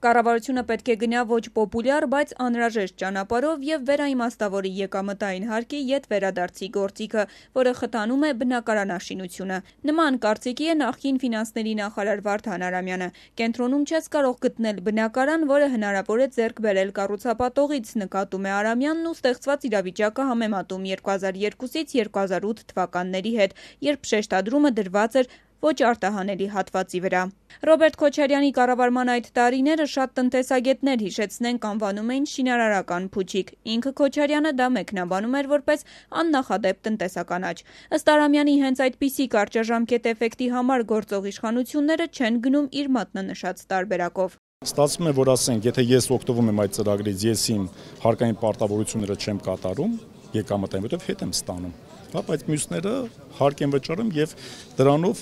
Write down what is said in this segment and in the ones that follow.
Կառավարությունը պետք է գնա ոչ պոպուլյար, բայց անհրաժեշտ ճանապարհով եւ վերաիմաստավորի եկամտային հարկի յետ վերադարձի գործիքը, որը խթանում է բնակարանաշինությունը։ Նման կարծիքի է նախկին ֆինանսների նախարար Վարդան Արամյանը։ Կենտրոնում չես կարող գտնել բնակարան, որը հնարավոր է ձեռք բերել կառուցապատողից, նկատում է Արամյանն ու ստեղծված իրավիճակը համեմատում 2002-ից 2008 թվականների հետ, երբ շեշտադրումը դրված էր ոչ արտահանելի հատվածի վրա։ Ռոբերտ Քոչարյանի կառավարման այդ տարիները շատ տնտեսագետներ հիշեցնենք անվանում էին շինարարական փուչիկ։ Ինքը Քոչարյանը դա մեկնաբանում էր որպես աննախադեպ տնտեսական աճ։ Ըստ Արամյանի հենց այդպիսի կարճաժամկետ էֆեկտի համար գործող իշխանությունները չեն գնում իր մատնանշած տարբերակով։ Ստացվում է, որ ասենք, եթե ես օգտվում եմ այդ ծրագրից, ես իմ հարկային պարտավորությունները չեմ կատարում, եկամտային, որտեղ հետ եմ ստանում հա, բայց մյուսները հարկ են վճարում եւ դրանով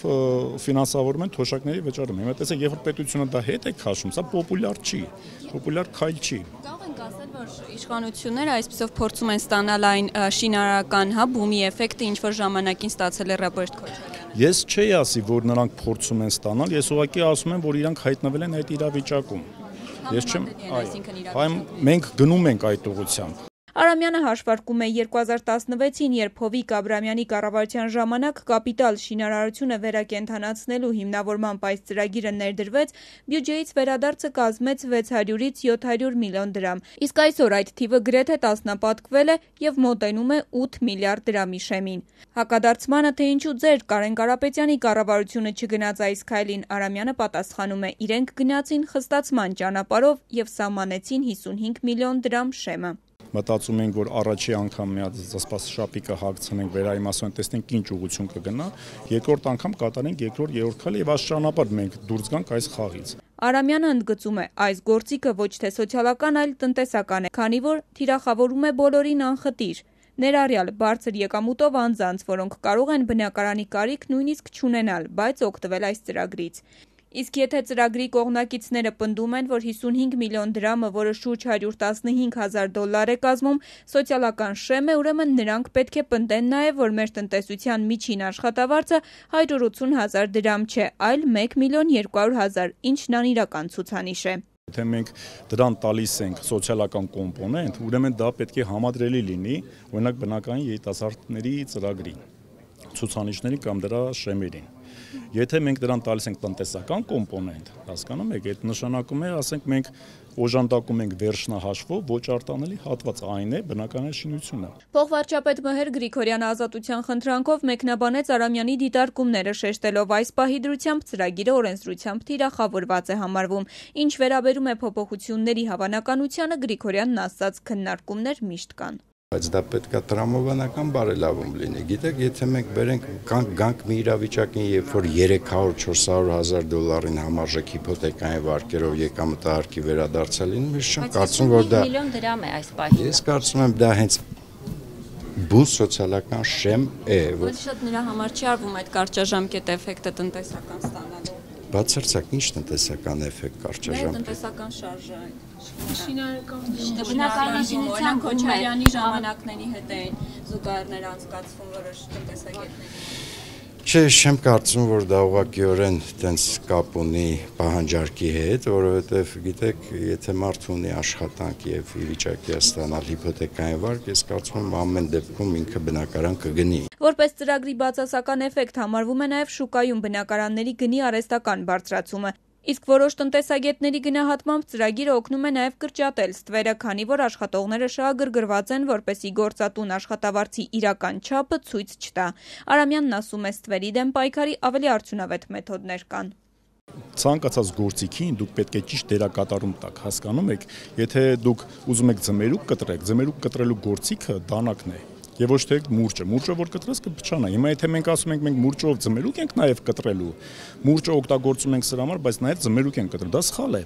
ֆինանսավորում են թոշակների վճարում։ Հիմա տեսեք, երբ որ պետությունը դա հետ է քաշում, սա պոպուլյար չի, պոպուլյար քայլ չի։ Կարող ենք ասել, որ իշխանությունները այսպեսով փորձում են ստանալ այն շինարարական հա բումի էֆեկտը, ինչ որ ժամանակին ստացել է Ռոբերտ Քոչարյանը։ Ես չէի ասի, որ նրանք փորձում են ստանալ, ես ուղղակի ասում եմ, որ իրանք հայտնվել են այդ իրավիճակում։ Ես չեմ, այո, մենք գնում ենք այդ ուղությամբ։ Արամյանը հաշվարկում է 2016-ին, երբ Հովիկ Աբրամյանի կառավարության ժամանակ կապիտալ շինարարությունը վերակենդանացնելու հիմնավորման այս ծրագիրը ներդրվեց, բյուջեից վերադարձը կազմեց 600-ից 700 միլիոն դրամ։ Իսկ այսօր այդ թիվը գրեթե տասնապատկվել է եւ մոտենում է 8 միլիարդ դրամի շեմին։ Հակադարձմանը թե ինչու ձեր Կարեն Կարապետյանի կառավարությունը չգնաց այս քայլին, Արամյանը պատասխանում է. իրենք գնացին խստացման ճանապարհով եւ սահմանեցին 55 միլիոն դրամ շեմը մտածում ենք, որ առաջի անգամ մի հատ զսպաս շապիկը հագցնենք, վերայիմասուն տեսնենք ինչ ուղություն կգնա, երկրորդ անգամ կատարենք երկրորդ, երրորդ քայլը եւ այս ճանապարհ մենք դուրս գանք այս խաղից։ Արամյանը ընդգծում է, այս գործիքը ոչ թե սոցիալական, այլ տնտեսական է, քանի որ թիրախավորում է բոլորին անխտիր ներառյալ բարձր եկամուտով անձանց, որոնք կարող են բնակարանի կարիք նույնիսկ չունենալ, բայց օգտվել այս ծրագրից։ Իսկ եթե ծրագրի կողմնակիցները պնդում են, որ 55 միլիոն դրամը, որը շուրջ 115 հազար դոլար է կազմում, սոցիալական շեմ է, ուրեմն նրանք պետք է պնդեն նաև, որ մեր տնտեսության միջին աշխատավարձը 180 հազար դրամ չէ, այլ 1 միլիոն 200 հազար, ինչն անիրական ցուցանիշ է։ Եթե մենք դրան տալիս ենք սոցիալական կոմպոնենտ, ուրեմն դա պետք է համադրելի լինի, օրինակ բնակային երիտասարդների ծրագրին, ցուցանիշների կամ դրա շեմերին Եթե մենք դրան տալիս ենք տնտեսական կոմպոնենտ, հասկանում եք, այդ նշանակում է, ասենք մենք օժանդակում ենք վերջնահաշվով ոչ արտանելի հատված, այն է բնականաշինությունը։ Փոխվարչապետ Մհեր Գրիգորյանը ազատության խնդրանքով մեկնաբանեց Արամյանի դիտարկումները շեշտելով այս պահի դրությամբ ծրագիրը օրենսդրությամբ թիրախավորված է համարվում։ Ինչ վերաբերում է փոփոխությունների հավանականությանը Գրիգորյանն ասաց քննարկումներ միշտ կան բայց դա պետք է տրամաբանական բարելավում լինի։ Գիտեք, եթե մենք բերենք կանք գանք մի իրավիճակին, երբ որ 300-400 հազար դոլարին համարժեք հիփոթեկային վարկերով եկամտահարկի վերադարձը լինում, ես չեմ կարծում, որ դա միլիոն դրամ է այս պահին։ Ես կարծում եմ դա հենց բուն սոցիալական շեմ է, որ շատ նրա համար չի արվում այդ կարճաժամկետ էֆեկտը տնտեսական ստանալու։ Բացարձակ ինչ տնտեսական էֆեկտ կարճաժամ։ Տնտեսական շարժը շինարարական բնակարանաշինության Քոչարյանի ժամանակների հետ էին զուգահեռներ անցկացվում որոշ տնտեսագետների Չէ, չեմ կարծում, որ դա ուղղակիորեն տենց կապ ունի պահանջարկի հետ, որովհետև գիտեք, եթե մարդ ունի աշխատանք եւ ի վիճակի է ստանալ հիփոթեկային վարկ, ես կարծում եմ ամեն դեպքում ինքը բնակարան կգնի։ Որպես ծրագրի բացասական էֆեկտ համարվում է նաև շուկայում բնակարանների գնի արհեստական բարձրացումը։ Իսկ որոշ տնտեսագետների գնահատմամբ ծրագիրը օգնում է նաև կրճատել ստվերը, քանի որ աշխատողները շահագրգռված են, որպեսի գործատուն աշխատավարձի իրական չափը ցույց չտա։ Արամյանն ասում է ստվերի դեմ պայքարի ավելի արդյունավետ մեթոդներ կան ցանկացած գործիքին դուք պետք է ճիշտ դերակատարում տաք, հասկանում եք, եթե դուք ուզում եք ձմերուկ կտրեք, ձմերուկ կտրելու գործիքը դանակն է եւ ոչ թե մուրճը։ Մուրճը որ կտրես կփչանա։ Հիմա եթե մենք ասում ենք մենք մուրճով ձմերուկ ենք նաեւ կտրելու, մուրճը օգտագործում ենք սրա համար, բայց նաեւ ձմերուկ ենք կտրել, դա սխալ է։